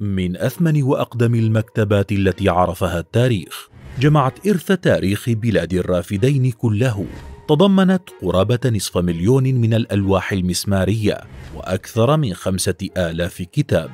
من أثمن وأقدم المكتبات التي عرفها التاريخ. جمعت إرث تاريخ بلاد الرافدين كله. تضمنت قرابة نصف مليون من الألواح المسمارية وأكثر من خمسة آلاف كتاب.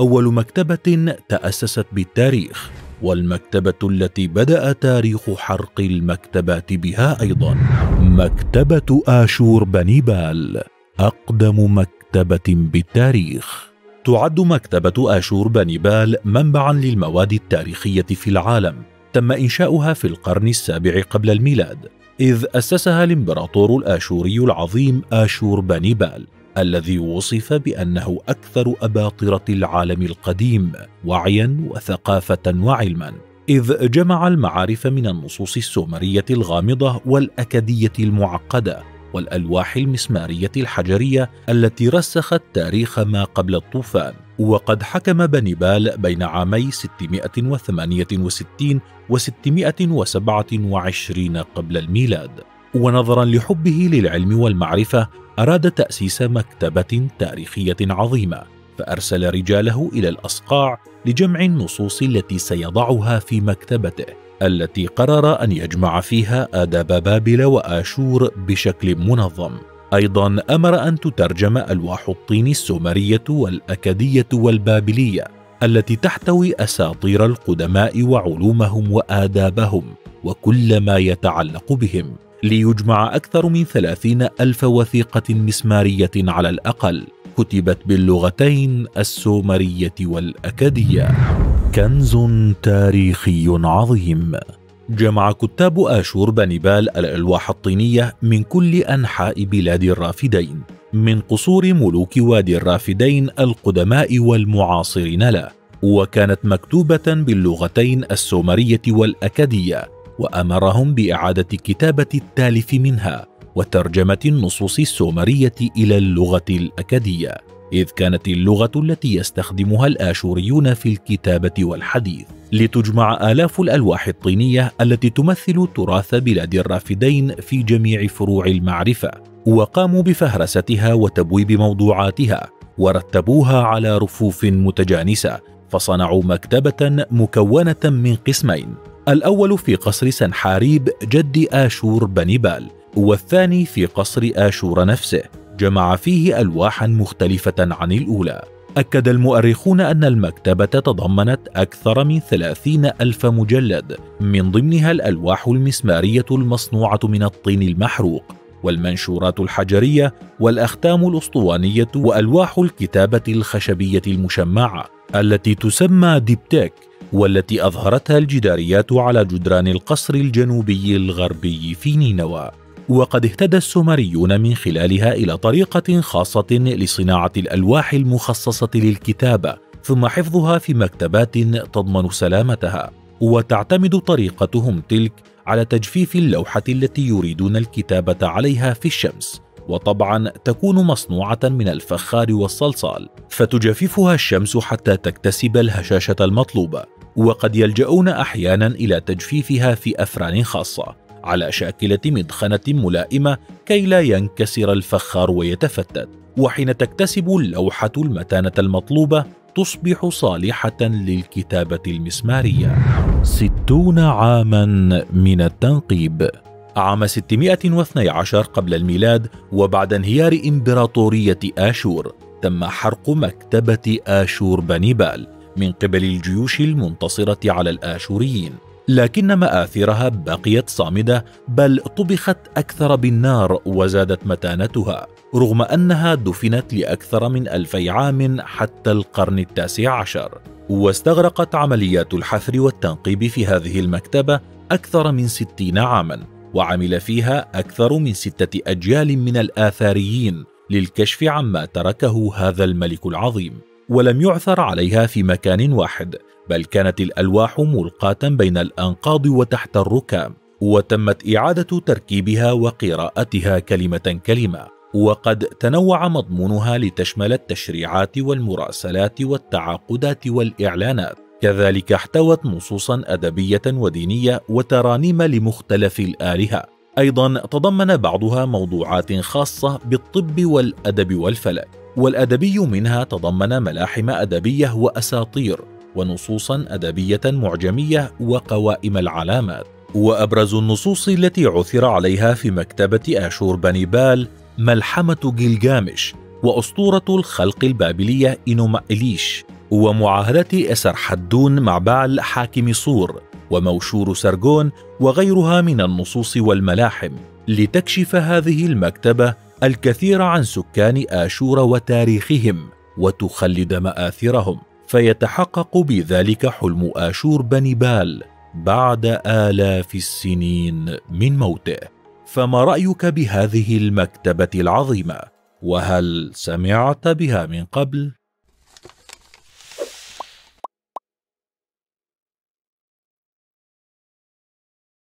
أول مكتبة تأسست بالتاريخ والمكتبة التي بدأ تاريخ حرق المكتبات بها أيضا. مكتبة آشور بنيبال أقدم مكتبة بالتاريخ. تعد مكتبة آشور بنيبال منبعا للمواد التاريخية في العالم. تم إنشاؤها في القرن السابع قبل الميلاد إذ أسسها الإمبراطور الآشوري العظيم آشور بنيبال الذي وصف بأنه أكثر أباطرة العالم القديم وعيا وثقافة وعلما. إذ جمع المعارف من النصوص السومرية الغامضة والأكدية المعقدة والألواح المسمارية الحجرية التي رسخت تاريخ ما قبل الطوفان. وقد حكم بنيبال بين عامي 668 و 627 قبل الميلاد. ونظرا لحبه للعلم والمعرفة أراد تأسيس مكتبة تاريخية عظيمة فأرسل رجاله إلى الأصقاع لجمع النصوص التي سيضعها في مكتبته. التي قرر أن يجمع فيها آداب بابل وآشور بشكل منظم. أيضا أمر أن تترجم ألواح الطين السومرية والأكدية والبابلية التي تحتوي أساطير القدماء وعلومهم وآدابهم وكل ما يتعلق بهم ليجمع أكثر من ثلاثين ألف وثيقة مسمارية على الأقل كتبت باللغتين السومرية والأكدية كنز تاريخي عظيم. جمع كتاب آشور بنيبال الألواح الطينية من كل أنحاء بلاد الرافدين من قصور ملوك وادي الرافدين القدماء والمعاصرين له وكانت مكتوبة باللغتين السومرية والأكدية وأمرهم بإعادة كتابة التالف منها وترجمة النصوص السومرية إلى اللغة الأكدية إذ كانت اللغة التي يستخدمها الآشوريون في الكتابة والحديث لتجمع آلاف الألواح الطينية التي تمثل تراث بلاد الرافدين في جميع فروع المعرفة وقاموا بفهرستها وتبويب موضوعاتها ورتبوها على رفوف متجانسة فصنعوا مكتبة مكونة من قسمين الأول في قصر سنحاريب جد آشور بنيبال والثاني في قصر آشور نفسه. جمع فيه ألواحا مختلفة عن الأولى. أكد المؤرخون أن المكتبة تضمنت أكثر من ثلاثين ألف مجلد من ضمنها الألواح المسمارية المصنوعة من الطين المحروق والمنشورات الحجرية والأختام الأسطوانية وألواح الكتابة الخشبية المشمعة التي تسمى ديبتيك والتي أظهرتها الجداريات على جدران القصر الجنوبي الغربي في نينوى. وقد اهتدى السومريون من خلالها إلى طريقة خاصة لصناعة الألواح المخصصة للكتابة ثم حفظها في مكتبات تضمن سلامتها. وتعتمد طريقتهم تلك على تجفيف اللوحة التي يريدون الكتابة عليها في الشمس. وطبعا تكون مصنوعة من الفخار والصلصال فتجففها الشمس حتى تكتسب الهشاشة المطلوبة. وقد يلجؤون أحيانا إلى تجفيفها في أفران خاصة. على شاكلة مدخنة ملائمة كي لا ينكسر الفخار ويتفتت وحين تكتسب اللوحة المتانة المطلوبة تصبح صالحة للكتابة المسمارية. ستون عاما من التنقيب. عام 612 قبل الميلاد وبعد انهيار إمبراطورية آشور تم حرق مكتبة آشور بنيبال من قبل الجيوش المنتصرة على الآشوريين. لكن مآثرها بقيت صامدة بل طبخت أكثر بالنار وزادت متانتها رغم أنها دفنت لأكثر من ألفي عام حتى القرن التاسع عشر. واستغرقت عمليات الحفر والتنقيب في هذه المكتبة أكثر من ستين عاما وعمل فيها أكثر من ستة أجيال من الآثاريين للكشف عما تركه هذا الملك العظيم. ولم يعثر عليها في مكان واحد بل كانت الألواح ملقاة بين الأنقاض وتحت الركام وتمت إعادة تركيبها وقراءتها كلمة كلمة وقد تنوع مضمونها لتشمل التشريعات والمراسلات والتعاقدات والإعلانات. كذلك احتوت نصوصا أدبية ودينية وترانيم لمختلف الآلهة. أيضا تضمن بعضها موضوعات خاصة بالطب والأدب والفلك. والأدبي منها تضمن ملاحم أدبية وأساطير ونصوصا أدبية معجمية وقوائم العلامات. وأبرز النصوص التي عثر عليها في مكتبة آشور بنيبال ملحمة جلجامش وأسطورة الخلق البابلية إنوما إليش ومعاهدة إسر حدون مع بعل حاكم صور وموشور سرغون وغيرها من النصوص والملاحم لتكشف هذه المكتبة الكثير عن سكان آشور وتاريخهم وتخلد مآثرهم فيتحقق بذلك حلم آشور بنيبال بعد آلاف السنين من موته فما رأيك بهذه المكتبة العظيمة؟ وهل سمعت بها من قبل؟